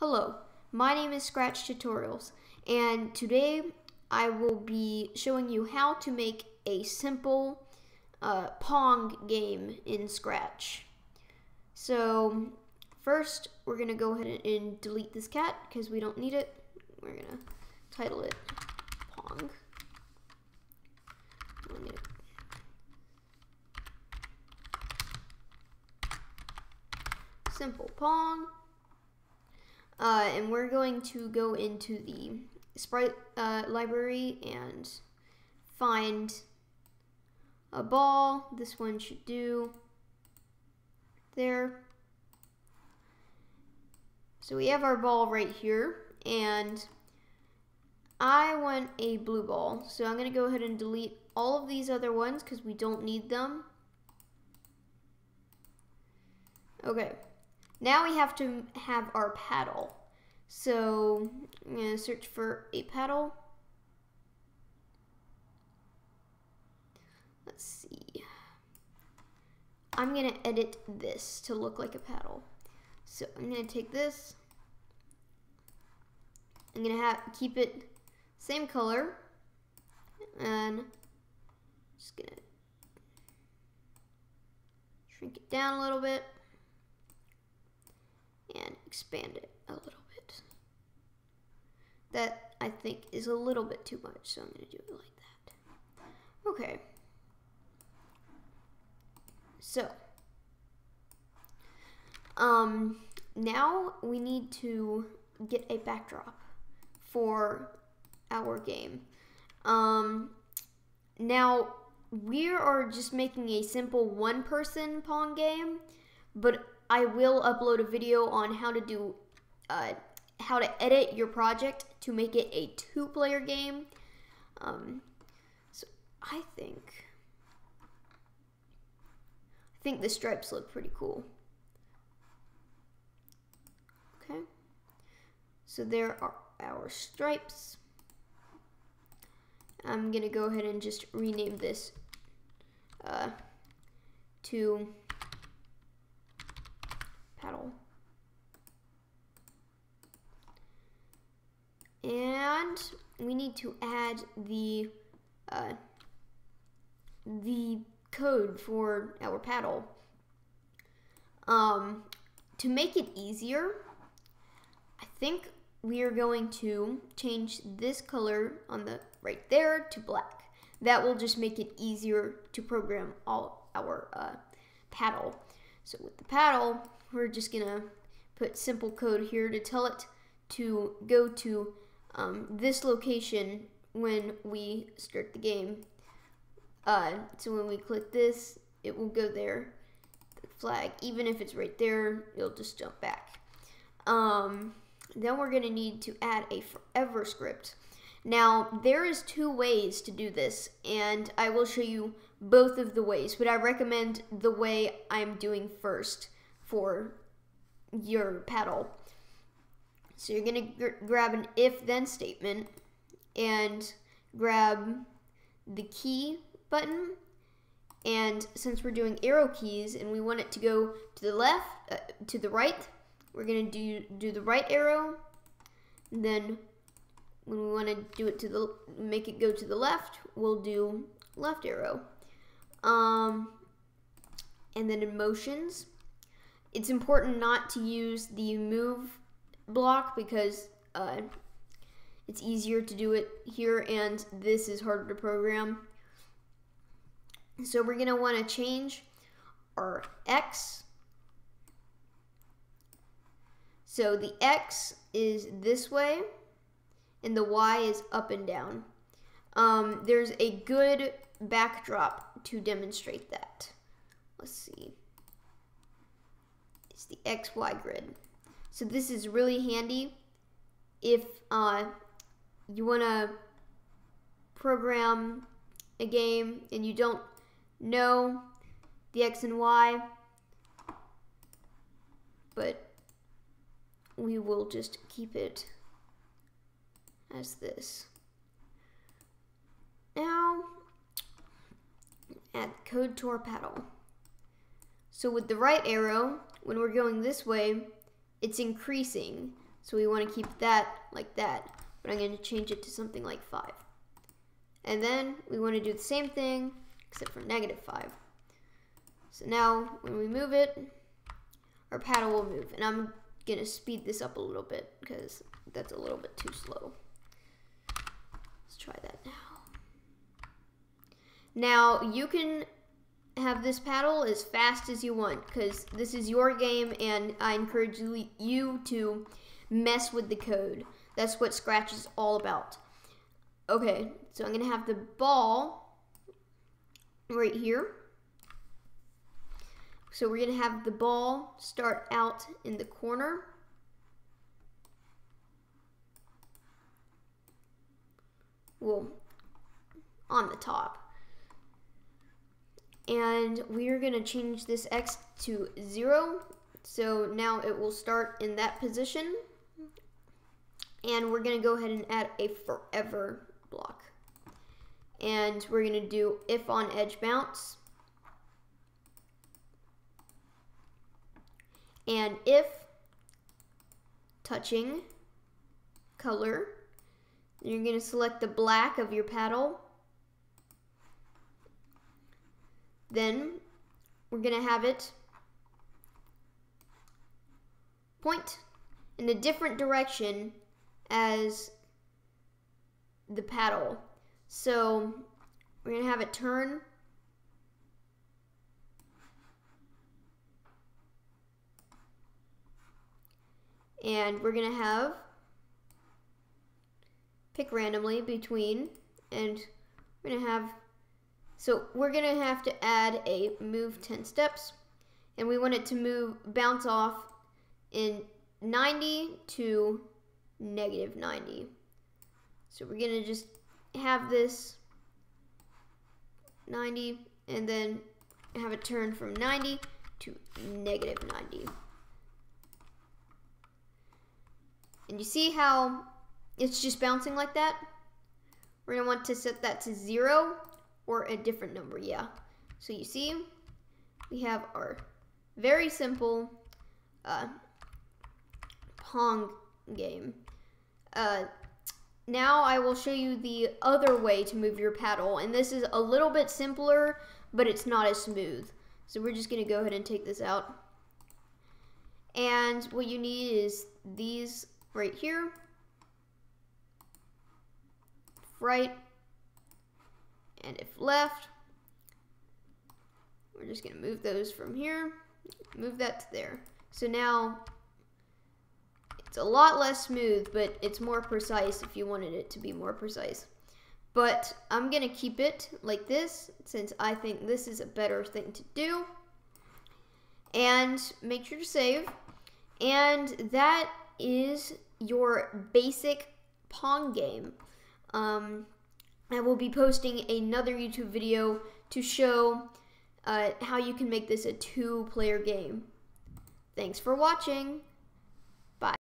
Hello, my name is Scratch Tutorials, and today I will be showing you how to make a simple uh, Pong game in Scratch. So, first we're going to go ahead and delete this cat because we don't need it. We're going to title it Pong. Simple Pong. Uh, and we're going to go into the sprite uh, library and find a ball. This one should do there. So we have our ball right here and I want a blue ball. So I'm going to go ahead and delete all of these other ones because we don't need them. Okay. Now we have to have our paddle. So I'm going to search for a paddle. Let's see. I'm going to edit this to look like a paddle. So I'm going to take this. I'm going to have keep it same color. And just going to shrink it down a little bit and expand it a little bit. That I think is a little bit too much, so I'm going to do it like that. Okay. So, um, now we need to get a backdrop for our game. Um, now, we are just making a simple one person Pong game, but I will upload a video on how to do, uh, how to edit your project to make it a two-player game. Um, so I think, I think the stripes look pretty cool. Okay, so there are our stripes. I'm gonna go ahead and just rename this uh, to paddle. And we need to add the uh, the code for our paddle. Um, to make it easier, I think we are going to change this color on the right there to black. That will just make it easier to program all our uh, paddle. So with the paddle, we're just gonna put simple code here to tell it to go to um, this location when we start the game. Uh, so when we click this, it will go there. The flag, even if it's right there, it'll just jump back. Um, then we're gonna need to add a forever script. Now, there is two ways to do this, and I will show you both of the ways, but I recommend the way I'm doing first for your paddle. So you're going to grab an if-then statement and grab the key button. And since we're doing arrow keys and we want it to go to the left, uh, to the right, we're going to do, do the right arrow. Then when we want to do it to the, make it go to the left, we'll do left arrow. Um, and then in motions, it's important not to use the move block because uh, it's easier to do it here and this is harder to program. So we're going to want to change our X. So the X is this way and the Y is up and down. Um, there's a good backdrop to demonstrate that. Let's see It's the XY grid. So this is really handy if uh, you want to program a game and you don't know the X and Y, but we will just keep it as this. Now, add code to our paddle. So with the right arrow, when we're going this way, it's increasing. So we want to keep that like that, but I'm going to change it to something like 5. And then we want to do the same thing, except for negative 5. So now, when we move it, our paddle will move. And I'm going to speed this up a little bit, because that's a little bit too slow. Let's try that now. Now, you can have this paddle as fast as you want, because this is your game, and I encourage you to mess with the code. That's what Scratch is all about. Okay, so I'm going to have the ball right here. So we're going to have the ball start out in the corner. Well, on the top. And we're going to change this x to 0. So now it will start in that position. And we're going to go ahead and add a forever block. And we're going to do if on edge bounce. And if touching color, you're going to select the black of your paddle. Then we're going to have it point in a different direction as the paddle. So we're going to have it turn. And we're going to have pick randomly between and we're going to have so we're going to have to add a move 10 steps and we want it to move bounce off in 90 to negative 90. So we're going to just have this 90 and then have it turn from 90 to negative 90. And you see how it's just bouncing like that? We're going to want to set that to 0 or a different number, yeah. So you see, we have our very simple uh, Pong game. Uh, now I will show you the other way to move your paddle, and this is a little bit simpler, but it's not as smooth. So we're just going to go ahead and take this out. And what you need is these right here, right, and if left, we're just going to move those from here, move that to there. So now it's a lot less smooth, but it's more precise if you wanted it to be more precise. But I'm going to keep it like this since I think this is a better thing to do. And make sure to save. And that is your basic Pong game. Um, I will be posting another YouTube video to show uh, how you can make this a two-player game. Thanks for watching.